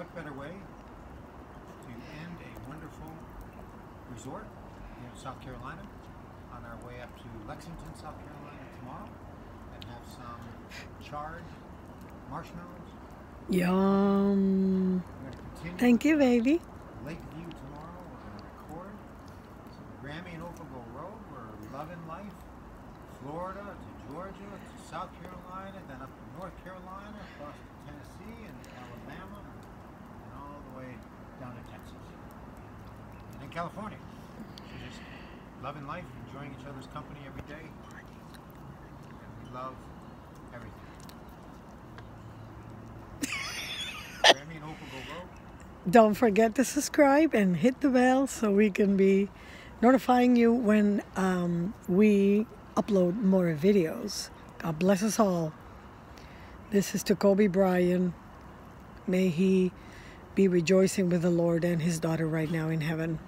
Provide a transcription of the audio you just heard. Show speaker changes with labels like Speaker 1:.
Speaker 1: what better way to end a wonderful resort here in South Carolina on our way up to Lexington, South Carolina tomorrow and have some charred marshmallows.
Speaker 2: Yum.
Speaker 1: We're going to continue
Speaker 2: Thank you, baby.
Speaker 1: Lakeview tomorrow. We're going to record some Grammy and Opa Go Rogue. We're loving life. Florida to Georgia to South Carolina, then up to North Carolina, across to Tennessee and Alabama, and all the way down to Texas. Then California. So just loving life, enjoying each other's company every day. And we love everything. Grammy and Opa Go Rogue.
Speaker 2: Don't forget to subscribe and hit the bell so we can be notifying you when um, we upload more videos. God bless us all. This is to Kobe Bryan. May he be rejoicing with the Lord and his daughter right now in heaven.